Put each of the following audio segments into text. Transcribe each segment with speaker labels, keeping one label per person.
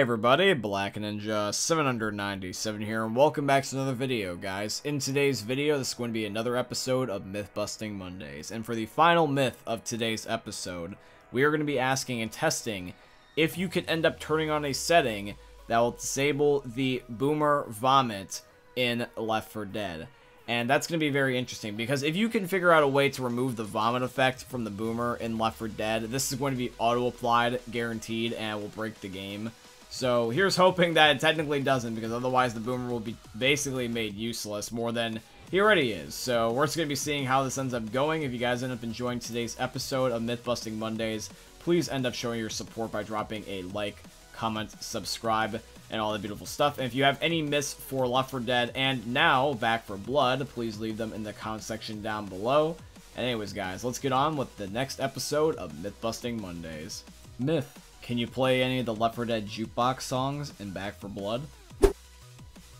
Speaker 1: Hey everybody, Black Ninja 797 here, and welcome back to another video, guys. In today's video, this is going to be another episode of Myth Busting Mondays, and for the final myth of today's episode, we are going to be asking and testing if you can end up turning on a setting that will disable the Boomer Vomit in Left 4 Dead. And that's going to be very interesting because if you can figure out a way to remove the vomit effect from the boomer in Left 4 Dead, this is going to be auto-applied, guaranteed, and will break the game. So here's hoping that it technically doesn't because otherwise the boomer will be basically made useless more than he already is. So we're just going to be seeing how this ends up going. If you guys end up enjoying today's episode of Myth Busting Mondays, please end up showing your support by dropping a like, comment, subscribe, and all the beautiful stuff. And if you have any myths for Left 4 Dead and now Back 4 Blood, please leave them in the comment section down below. And anyways, guys, let's get on with the next episode of Myth Busting Mondays. Myth. Can you play any of the 4 Dead jukebox songs in Back 4 Blood?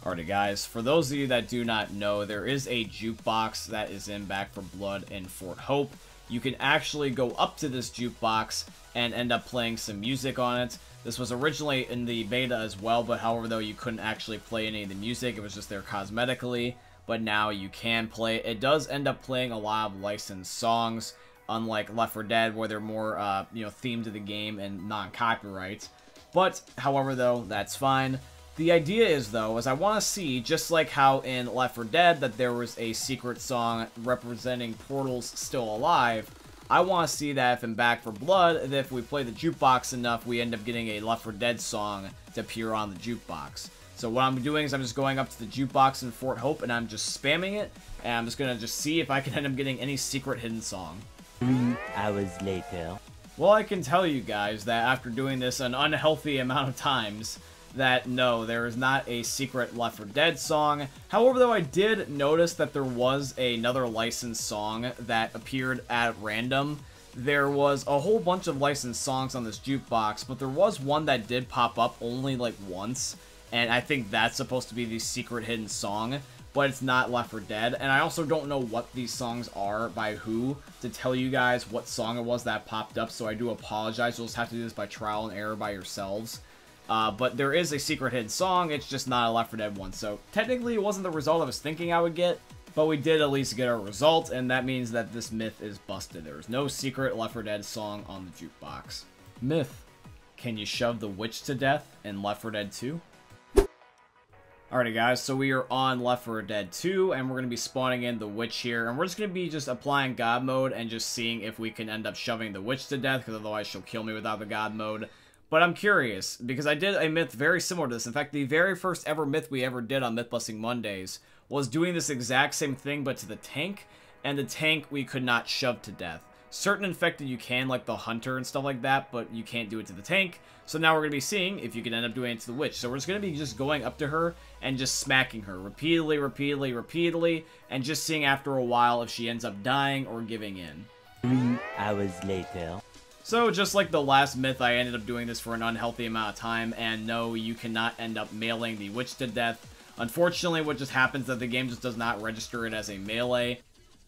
Speaker 1: Alrighty guys, for those of you that do not know, there is a jukebox that is in Back 4 Blood in Fort Hope. You can actually go up to this jukebox and end up playing some music on it. This was originally in the beta as well, but however, though, you couldn't actually play any of the music. It was just there cosmetically, but now you can play. It does end up playing a lot of licensed songs, unlike Left 4 Dead, where they're more, uh, you know, themed to the game and non-copyright. But, however, though, that's fine. The idea is, though, is I want to see, just like how in Left 4 Dead that there was a secret song representing Portal's Still Alive, I want to see that if in Back 4 Blood, that if we play the jukebox enough, we end up getting a Left 4 Dead song to appear on the jukebox. So what I'm doing is I'm just going up to the jukebox in Fort Hope and I'm just spamming it, and I'm just going to just see if I can end up getting any secret hidden song.
Speaker 2: Three hours later.
Speaker 1: Well, I can tell you guys that after doing this an unhealthy amount of times, that no, there is not a secret Left 4 Dead song. However, though, I did notice that there was another licensed song that appeared at random. There was a whole bunch of licensed songs on this jukebox, but there was one that did pop up only like once, and I think that's supposed to be the secret hidden song, but it's not Left 4 Dead, and I also don't know what these songs are by who to tell you guys what song it was that popped up, so I do apologize. You'll just have to do this by trial and error by yourselves. Uh, but there is a secret hidden song, it's just not a Left 4 Dead one. So technically it wasn't the result I was thinking I would get, but we did at least get a result, and that means that this myth is busted. There is no secret Left 4 Dead song on the jukebox. Myth. Can you shove the witch to death in Left 4 Dead 2? Alrighty guys, so we are on Left 4 Dead 2, and we're going to be spawning in the witch here, and we're just going to be just applying God mode and just seeing if we can end up shoving the witch to death, because otherwise she'll kill me without the God mode. But I'm curious, because I did a myth very similar to this. In fact, the very first ever myth we ever did on Myth Busting Mondays was doing this exact same thing, but to the tank, and the tank we could not shove to death. Certain infected you can, like the hunter and stuff like that, but you can't do it to the tank. So now we're going to be seeing if you can end up doing it to the witch. So we're just going to be just going up to her and just smacking her repeatedly, repeatedly, repeatedly, and just seeing after a while if she ends up dying or giving in.
Speaker 2: Three hours later.
Speaker 1: So, just like the last myth, I ended up doing this for an unhealthy amount of time, and no, you cannot end up meleeing the witch to death. Unfortunately, what just happens is that the game just does not register it as a melee.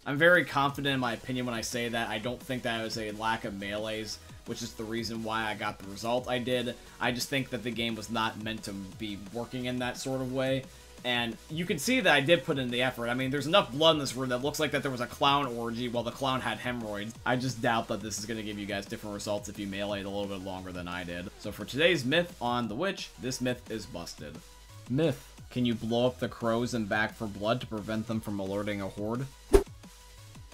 Speaker 1: I'm very confident in my opinion when I say that. I don't think that it was a lack of melees, which is the reason why I got the result I did. I just think that the game was not meant to be working in that sort of way. And you can see that I did put in the effort. I mean, there's enough blood in this room that looks like that there was a clown orgy while the clown had hemorrhoids. I just doubt that this is going to give you guys different results if you melee a little bit longer than I did. So for today's myth on the witch, this myth is busted. Myth. Can you blow up the crows and Back 4 Blood to prevent them from alerting a horde?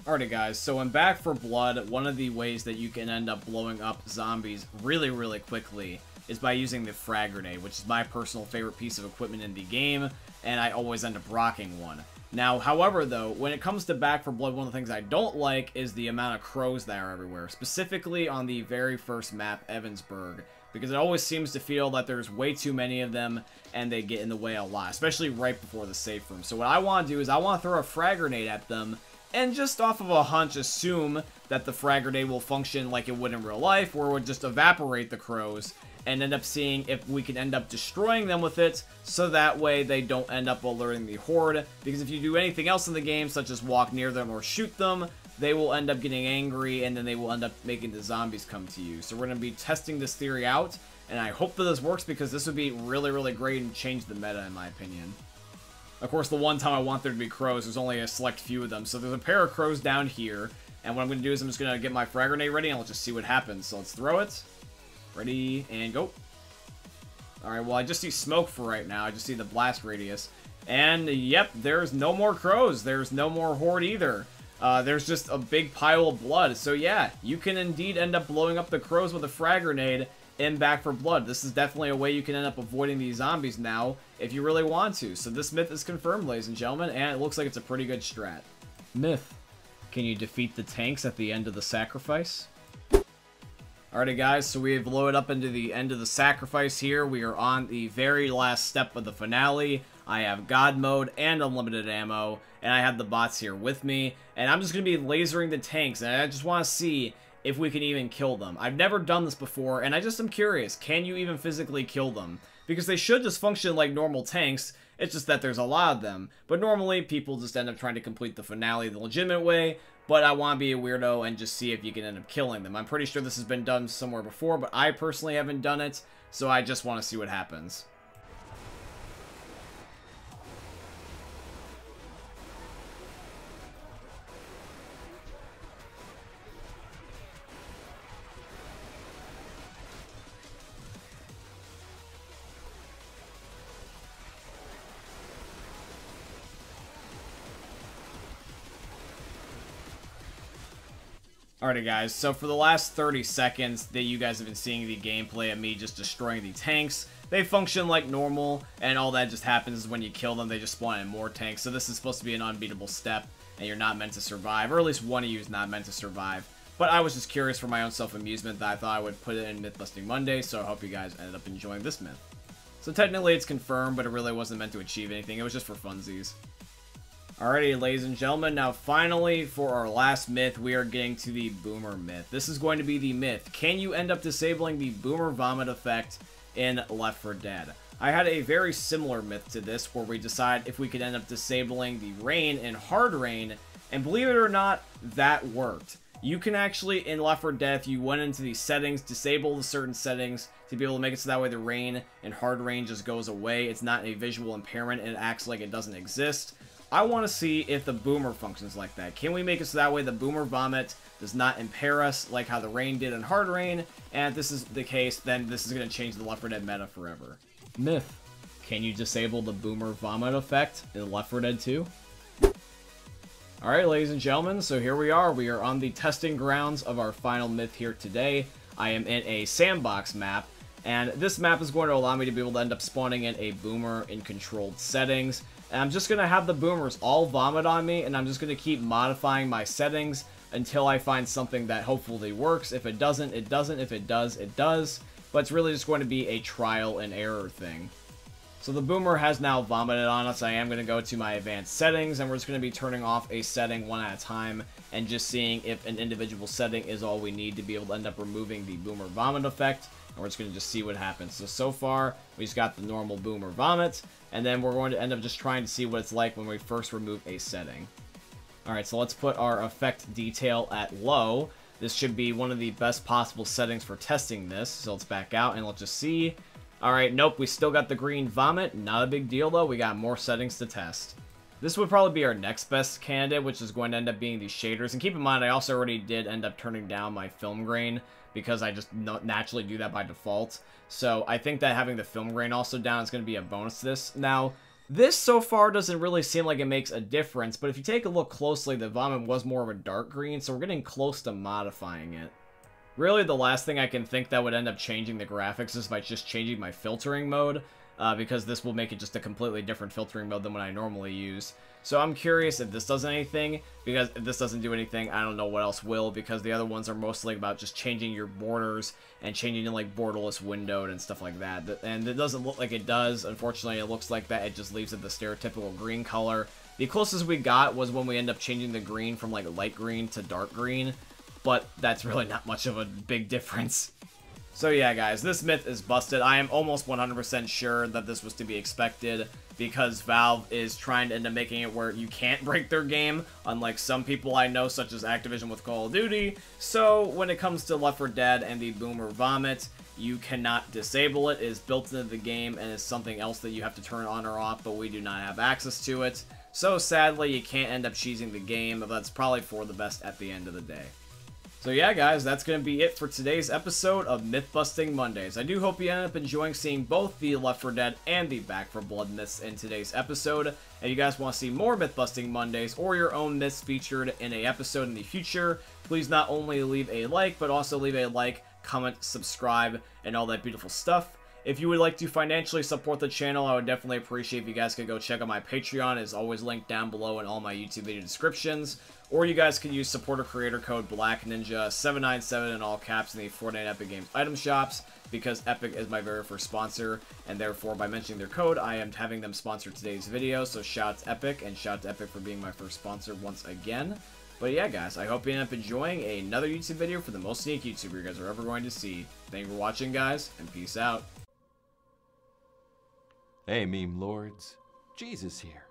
Speaker 1: Alrighty guys, so in Back 4 Blood, one of the ways that you can end up blowing up zombies really, really quickly is by using the frag grenade, which is my personal favorite piece of equipment in the game, and I always end up rocking one. Now, however, though, when it comes to Back 4 Blood, one of the things I don't like is the amount of crows that are everywhere, specifically on the very first map, Evansburg, because it always seems to feel that there's way too many of them, and they get in the way a lot, especially right before the safe room. So what I want to do is I want to throw a frag grenade at them, and just off of a hunch assume that the frag grenade will function like it would in real life, where it would just evaporate the crows, and end up seeing if we can end up destroying them with it, so that way they don't end up alerting the horde, because if you do anything else in the game, such as walk near them or shoot them, they will end up getting angry, and then they will end up making the zombies come to you. So we're going to be testing this theory out, and I hope that this works because this would be really, really great and change the meta, in my opinion. Of course, the one time I want there to be crows, there's only a select few of them. So there's a pair of crows down here, and what I'm going to do is I'm just going to get my frag grenade ready, and let's just see what happens. So let's throw it. Ready, and go. Alright, well, I just see smoke for right now. I just see the blast radius. And, yep, there's no more crows. There's no more horde either. Uh, there's just a big pile of blood. So, yeah, you can indeed end up blowing up the crows with a frag grenade in Back 4 Blood. This is definitely a way you can end up avoiding these zombies now if you really want to. So this myth is confirmed, ladies and gentlemen, and it looks like it's a pretty good strat. Myth. Can you defeat the tanks at the end of the sacrifice? Alrighty guys, so we have loaded up into the end of the sacrifice here. We are on the very last step of the finale. I have God mode and unlimited ammo, and I have the bots here with me. And I'm just going to be lasering the tanks, and I just want to see if we can even kill them. I've never done this before, and I just am curious, can you even physically kill them? Because they should just function like normal tanks, it's just that there's a lot of them. But normally, people just end up trying to complete the finale the legitimate way, but I want to be a weirdo and just see if you can end up killing them. I'm pretty sure this has been done somewhere before, but I personally haven't done it, so I just want to see what happens. Alrighty guys, so for the last 30 seconds that you guys have been seeing the gameplay of me just destroying the tanks, they function like normal, and all that just happens is when you kill them, they just spawn in more tanks. So this is supposed to be an unbeatable step, and you're not meant to survive, or at least one of you is not meant to survive. But I was just curious for my own self-amusement that I thought I would put it in Mythbusting Monday, so I hope you guys ended up enjoying this myth. So technically it's confirmed, but it really wasn't meant to achieve anything, it was just for funsies. Alrighty, ladies and gentlemen, now finally, for our last myth, we are getting to the Boomer myth. This is going to be the myth. Can you end up disabling the Boomer Vomit effect in Left 4 Dead? I had a very similar myth to this, where we decide if we could end up disabling the Rain in Hard Rain, and believe it or not, that worked. You can actually, in Left 4 Dead, you went into these settings, disable the certain settings to be able to make it so that way the rain and hard rain just goes away. It's not a visual impairment, it acts like it doesn't exist. I want to see if the boomer functions like that. Can we make it so that way the boomer vomit does not impair us like how the rain did in hard rain? And if this is the case, then this is going to change the Left 4 Dead meta forever. Myth. Can you disable the boomer vomit effect in Left 4 Dead 2? Alright, ladies and gentlemen, so here we are. We are on the testing grounds of our final myth here today. I am in a sandbox map, and this map is going to allow me to be able to end up spawning in a boomer in controlled settings. And I'm just going to have the boomers all vomit on me, and I'm just going to keep modifying my settings until I find something that hopefully works. If it doesn't, it doesn't. If it does, it does. But it's really just going to be a trial and error thing. So the boomer has now vomited on us. I am going to go to my advanced settings, and we're just going to be turning off a setting one at a time and just seeing if an individual setting is all we need to be able to end up removing the boomer vomit effect and we're just going to just see what happens. So, so far, we just got the normal boomer vomit, and then we're going to end up just trying to see what it's like when we first remove a setting. Alright, so let's put our effect detail at low. This should be one of the best possible settings for testing this, so let's back out and let's just see. Alright, nope, we still got the green vomit. Not a big deal, though. We got more settings to test. This would probably be our next best candidate, which is going to end up being these shaders. And keep in mind, I also already did end up turning down my film grain because I just naturally do that by default. So I think that having the film grain also down is going to be a bonus to this. Now, this so far doesn't really seem like it makes a difference, but if you take a look closely, the vomit was more of a dark green, so we're getting close to modifying it. Really, the last thing I can think that would end up changing the graphics is by just changing my filtering mode, uh, because this will make it just a completely different filtering mode than what I normally use. So I'm curious if this does anything, because if this doesn't do anything, I don't know what else will, because the other ones are mostly about just changing your borders and changing to like borderless windowed and stuff like that. And it doesn't look like it does. Unfortunately, it looks like that. It just leaves it the stereotypical green color. The closest we got was when we end up changing the green from like light green to dark green, but that's really not much of a big difference. So yeah, guys, this myth is busted. I am almost 100% sure that this was to be expected because Valve is trying to end up making it where you can't break their game, unlike some people I know, such as Activision with Call of Duty. So when it comes to Left 4 Dead and the Boomer Vomit, you cannot disable it. It is built into the game and is something else that you have to turn on or off, but we do not have access to it. So sadly, you can't end up cheesing the game, but that's probably for the best at the end of the day. So yeah, guys, that's going to be it for today's episode of Myth-Busting Mondays. I do hope you end up enjoying seeing both the Left 4 Dead and the Back 4 Blood myths in today's episode. And you guys want to see more Myth-Busting Mondays or your own myths featured in a episode in the future, please not only leave a like, but also leave a like, comment, subscribe, and all that beautiful stuff. If you would like to financially support the channel, I would definitely appreciate if you guys could go check out my Patreon. It's always linked down below in all my YouTube video descriptions. Or you guys can use supporter creator code Black Ninja 797 in all caps in the Fortnite Epic Games item shops because Epic is my very first sponsor, and therefore by mentioning their code, I am having them sponsor today's video. So shout out to Epic, and shout out to Epic for being my first sponsor once again. But yeah, guys, I hope you end up enjoying another YouTube video for the most unique YouTuber you guys are ever going to see. Thank you for watching, guys, and peace out.
Speaker 3: Hey, meme lords. Jesus here.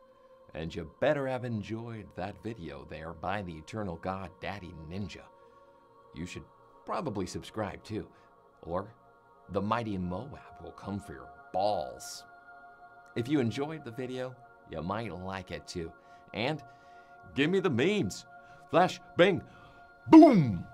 Speaker 3: And you better have enjoyed that video there by the eternal god Daddy Ninja. You should probably subscribe too, or the mighty Moab will come for your balls. If you enjoyed the video, you might like it too. And give me the memes. Flash, bang, boom!